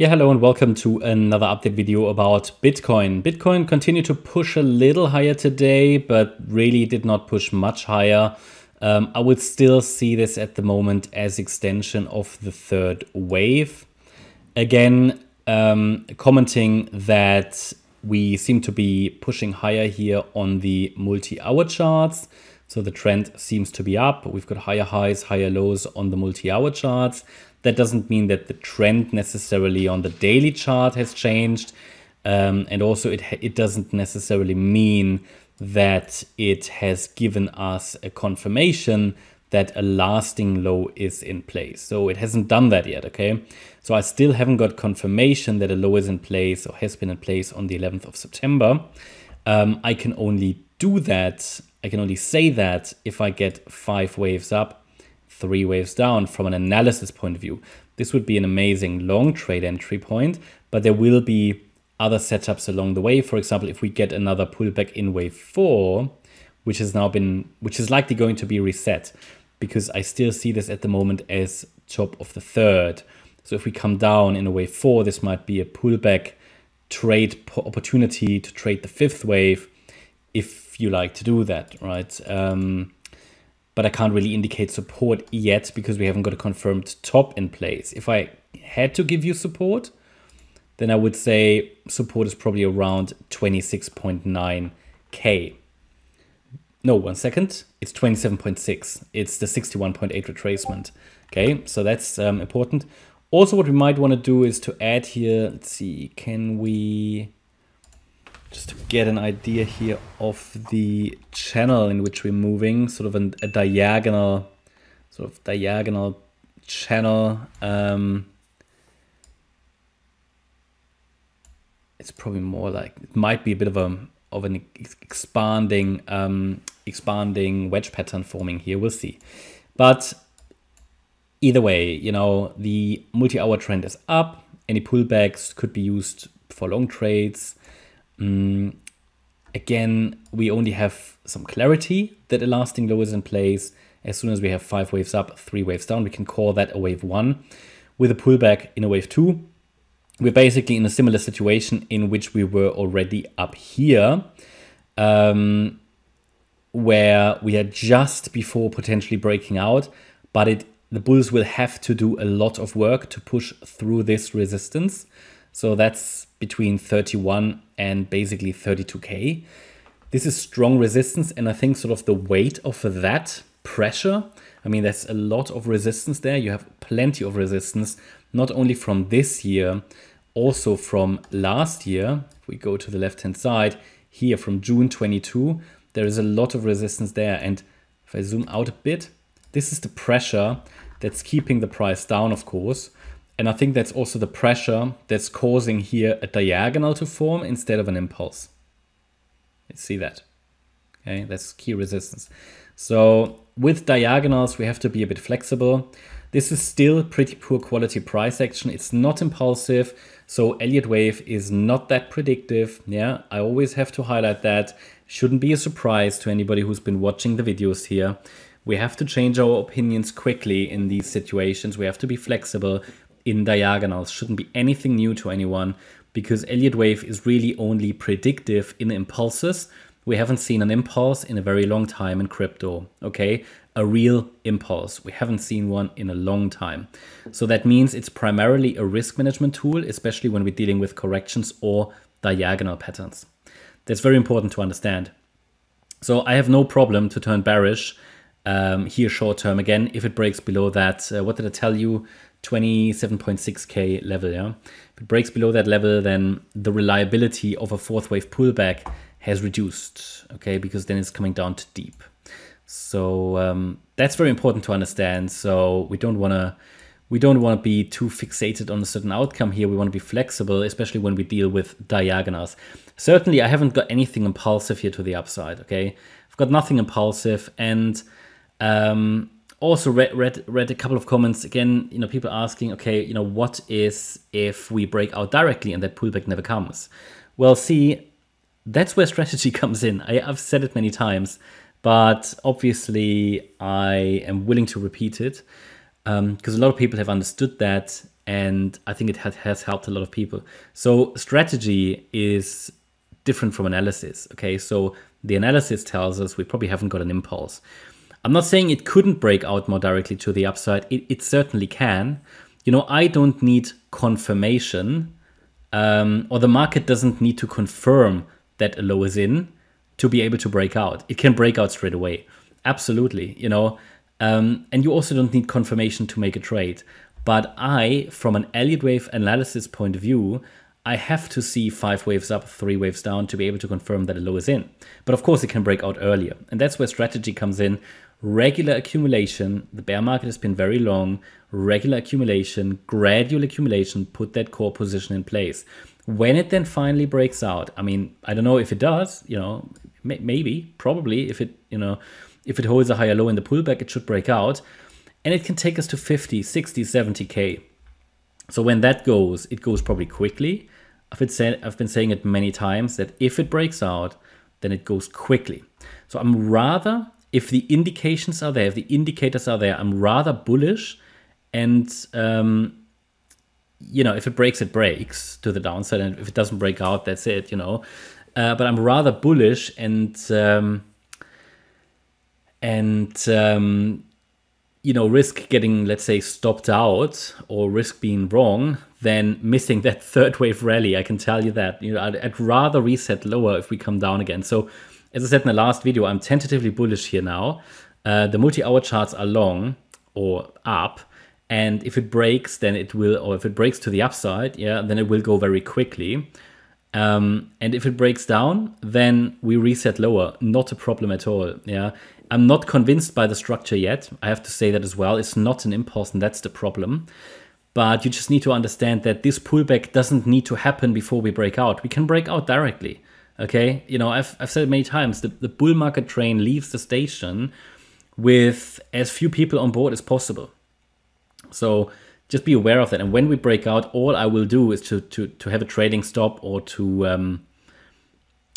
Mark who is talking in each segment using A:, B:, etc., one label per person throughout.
A: Yeah, hello and welcome to another update video about Bitcoin. Bitcoin continued to push a little higher today, but really did not push much higher. Um, I would still see this at the moment as extension of the third wave. Again, um, commenting that we seem to be pushing higher here on the multi-hour charts. So the trend seems to be up. We've got higher highs, higher lows on the multi-hour charts. That doesn't mean that the trend necessarily on the daily chart has changed. Um, and also it, it doesn't necessarily mean that it has given us a confirmation that a lasting low is in place. So it hasn't done that yet, okay? So I still haven't got confirmation that a low is in place or has been in place on the 11th of September. Um, I can only do that, I can only say that if I get five waves up three waves down from an analysis point of view. This would be an amazing long trade entry point, but there will be other setups along the way. For example, if we get another pullback in wave four, which has now been, which is likely going to be reset because I still see this at the moment as top of the third. So if we come down in a wave four, this might be a pullback trade opportunity to trade the fifth wave if you like to do that, right? Um, but I can't really indicate support yet because we haven't got a confirmed top in place. If I had to give you support, then I would say support is probably around 26.9k. No, one second. It's 27.6. It's the 61.8 retracement. Okay, so that's um, important. Also, what we might want to do is to add here, let's see, can we just to get an idea here of the channel in which we're moving, sort of an, a diagonal, sort of diagonal channel. Um, it's probably more like it might be a bit of a of an expanding um, expanding wedge pattern forming here. We'll see, but either way, you know the multi-hour trend is up. Any pullbacks could be used for long trades. Mm, again, we only have some clarity that a lasting low is in place. As soon as we have five waves up, three waves down, we can call that a wave one. With a pullback in a wave two, we're basically in a similar situation in which we were already up here, um, where we are just before potentially breaking out, but it the bulls will have to do a lot of work to push through this resistance. So that's between 31 and basically 32k. This is strong resistance and I think sort of the weight of that pressure, I mean there's a lot of resistance there. You have plenty of resistance, not only from this year, also from last year. If we go to the left hand side, here from June 22, there is a lot of resistance there. And if I zoom out a bit, this is the pressure that's keeping the price down, of course. And I think that's also the pressure that's causing here a diagonal to form instead of an impulse. You see that? Okay, that's key resistance. So with diagonals, we have to be a bit flexible. This is still pretty poor quality price action. It's not impulsive. So Elliott wave is not that predictive. Yeah, I always have to highlight that. Shouldn't be a surprise to anybody who's been watching the videos here. We have to change our opinions quickly in these situations. We have to be flexible in diagonals shouldn't be anything new to anyone because Elliott wave is really only predictive in impulses. We haven't seen an impulse in a very long time in crypto, okay? A real impulse. We haven't seen one in a long time. So that means it's primarily a risk management tool, especially when we're dealing with corrections or diagonal patterns. That's very important to understand. So I have no problem to turn bearish um, here short term again if it breaks below that. Uh, what did I tell you? 27.6k level. Yeah, if it breaks below that level, then the reliability of a fourth wave pullback has reduced. Okay, because then it's coming down to deep. So um, that's very important too understand. So we don't want to we don't want to be too fixated on a certain outcome here. We want to be flexible, especially when we deal with diagonals. Certainly, I haven't got anything impulsive here to the upside. Okay, I've got nothing impulsive, and um, also read, read read a couple of comments again you know people asking okay you know what is if we break out directly and that pullback never comes well see that's where strategy comes in I, i've said it many times but obviously i am willing to repeat it because um, a lot of people have understood that and I think it has, has helped a lot of people. So strategy is different from analysis. Okay, so the analysis tells us we probably haven't got an impulse. I'm not saying it couldn't break out more directly to the upside. It, it certainly can. You know, I don't need confirmation, um, or the market doesn't need to confirm that a low is in to be able to break out. It can break out straight away. Absolutely. You know, um, and you also don't need confirmation to make a trade. But I, from an Elliott wave analysis point of view, I have to see five waves up, three waves down to be able to confirm that a low is in. But of course, it can break out earlier. And that's where strategy comes in. Regular accumulation, the bear market has been very long. Regular accumulation, gradual accumulation, put that core position in place. When it then finally breaks out, I mean, I don't know if it does, you know, maybe, probably, if it, you know, if it holds a higher low in the pullback, it should break out. And it can take us to 50, 60, 70K. So when that goes, it goes probably quickly. I've been, say, I've been saying it many times that if it breaks out, then it goes quickly. So I'm rather, if the indications are there, if the indicators are there, I'm rather bullish. And, um, you know, if it breaks, it breaks to the downside. And if it doesn't break out, that's it, you know. Uh, but I'm rather bullish and, um, and, um, you know, risk getting, let's say, stopped out or risk being wrong than missing that third wave rally. I can tell you that. You know, I'd, I'd, rather reset lower if we come down again. So, as I said in the last video, I'm tentatively bullish here now. Uh, the multi-hour charts are long or up, and if it breaks, then it will, or if it breaks to the upside, yeah, then it will go very quickly. Um, and if it breaks down, then we reset lower. Not a problem at all. Yeah, I'm not convinced by the structure yet. I have to say that as well. It's not an impulse, and that's the problem. But you just need to understand that this pullback doesn't need to happen before we break out. We can break out directly. Okay, you know, I've, I've said many times the, the bull market train leaves the station with as few people on board as possible. So just be aware of that. And when we break out, all I will do is to to, to have a trading stop or to um,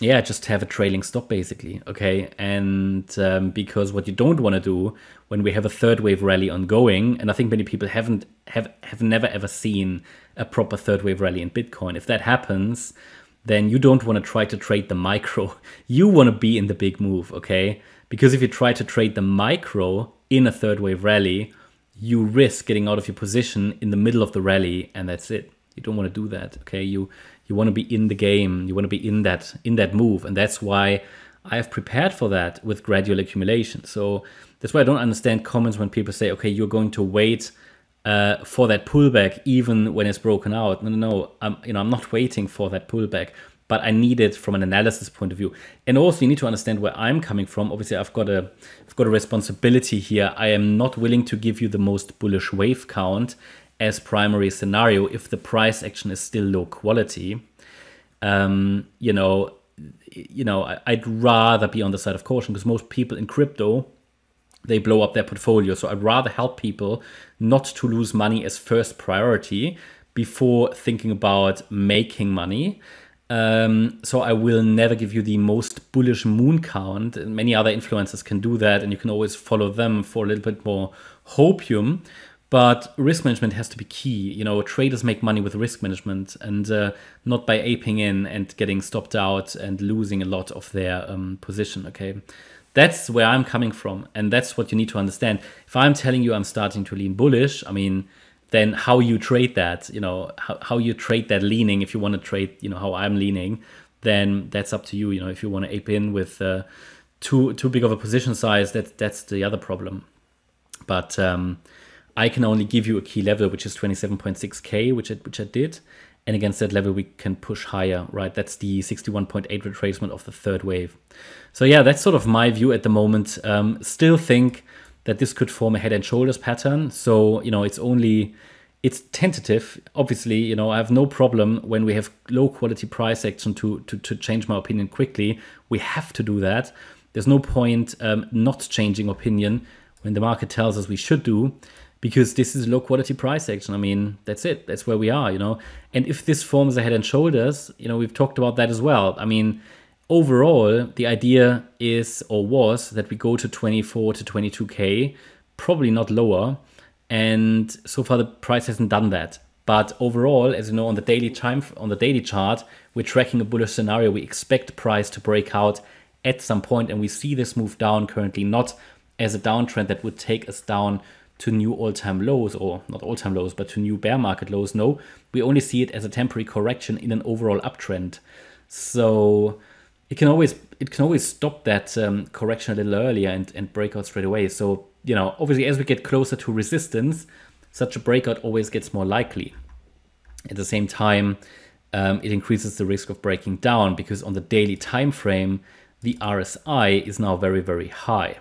A: yeah, just have a trailing stop basically. Okay. And um, because what you don't want to do when we have a third wave rally ongoing, and I think many people haven't have have never ever seen a proper third wave rally in Bitcoin. If that happens, then you don't want to try to trade the micro. You want to be in the big move, okay? Because if you try to trade the micro in a third wave rally, you risk getting out of your position in the middle of the rally, and that's it. You don't want to do that, okay? You you want to be in the game you want to be in that in that move and that's why i have prepared for that with gradual accumulation so that's why i don't understand comments when people say okay you're going to wait uh, for that pullback even when it's broken out. No no no i'm you know i'm not waiting for that pullback but i need it from an analysis point of view. And also you need to understand where i'm coming from. Obviously i've got a i've got a responsibility here. I am not willing to give you the most bullish wave count as primary scenario if the price action is still low quality. Um, you know, you know, I'd rather be on the side of caution because most people in crypto they blow up their portfolio. So I'd rather help people not to lose money as first priority before thinking about making money. Um, so I will never give you the most bullish moon count. Many other influencers can do that, and you can always follow them for a little bit more hopium. But risk management has to be key. You know, traders make money with risk management and uh, not by aping in and getting stopped out and losing a lot of their um, position. Okay. That's where I'm coming from. And that's what you need to understand. If I'm telling you I'm starting to lean bullish, I mean, then how you trade that, you know, how, how you trade that leaning, if you want to trade, you know, how I'm leaning, then that's up to you. You know, if you want to ape in with uh, too too big of a position size, that that's the other problem. But um, I can only give you a key level, which is 27.6K, which I, which I did. And against that level, we can push higher, right? That's the 61.8 retracement of the third wave. So yeah, that's sort of my view at the moment. Um, still think that this could form a head and shoulders pattern. So, you know, it's only, it's tentative. Obviously, you know, I have no problem when we have low quality price action to, to, to change my opinion quickly. We have to do that. There's no point um, not changing opinion when the market tells us we should do because this is low quality price action. I mean, that's it. That's where we are, you know. And if this forms a head and shoulders, you know, we've talked about that as well. I mean, overall, the idea is or was that we go to 24 to 22k, probably not lower. And so far, the price hasn't done that. But overall, as you know, on the daily time on the daily chart, we're tracking a bullish scenario. We expect price to break out at some point, and we see this move down currently, not as a downtrend that would take us down to new all-time lows, or not all-time lows, but to new bear market lows. No, we only see it as a temporary correction in an overall uptrend. So it can always it can always stop that um, correction a little earlier and, and break out straight away. So you know, obviously, as we get closer to resistance, such a breakout always gets more likely. At the same time, um, it increases the risk of breaking down because on the daily time frame, the RSI is now very, very high.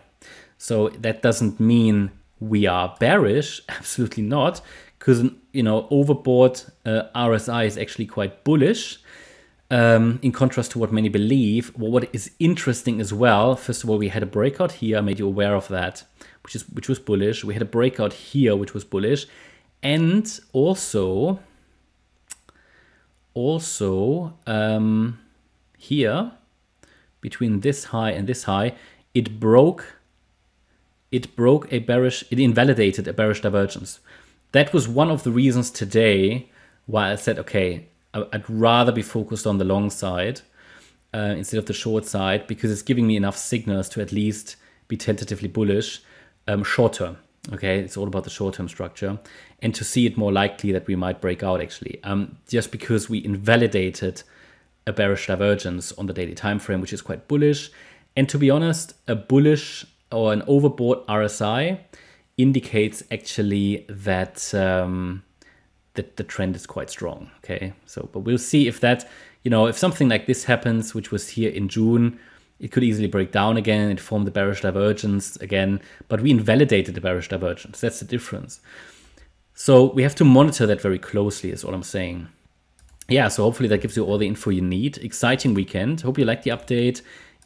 A: So that doesn't mean we are bearish, absolutely not, because you know overbought uh, RSI is actually quite bullish. Um, in contrast to what many believe, well, what is interesting as well, first of all, we had a breakout here, I made you aware of that, which is which was bullish. We had a breakout here, which was bullish, and also, also um, here, between this high and this high, it broke it broke a bearish, it invalidated a bearish divergence. That was one of the reasons today why I said, okay, I'd rather be focused on the long side uh, instead of the short side because it's giving me enough signals to at least be tentatively bullish um, short term. Okay, it's all about the short term structure and to see it more likely that we might break out actually, um, just because we invalidated a bearish divergence on the daily time frame, which is quite bullish. And to be honest, a bullish or an overbought RSI indicates actually that um, that the trend is quite strong. Okay, so but we'll see if that you know if something like this happens, which was here in June, it could easily break down again. It formed the bearish divergence again, but we invalidated the bearish divergence. That's the difference. So we have to monitor that very closely. Is all I'm saying. Yeah, so hopefully that gives you all the info you need. Exciting weekend. Hope you liked the update.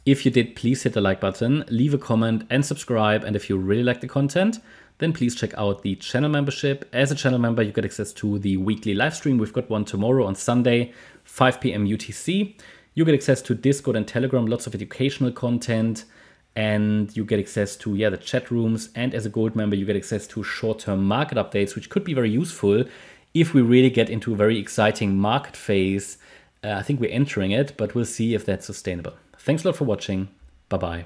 A: If you did, please hit the like button, leave a comment and subscribe. And if you really like the content, then please check out the channel membership. As a channel member, you get access to the weekly live stream. We've got one tomorrow on Sunday, 5 p.m. UTC. You get access to Discord and Telegram, lots of educational content, and you get access to yeah the chat rooms. And as a gold member, you get access to short-term market updates, which could be very useful if we really get into a very exciting market phase. Uh, I think we're entering it, but we'll see if that's sustainable. Thanks a lot for watching. Bye bye.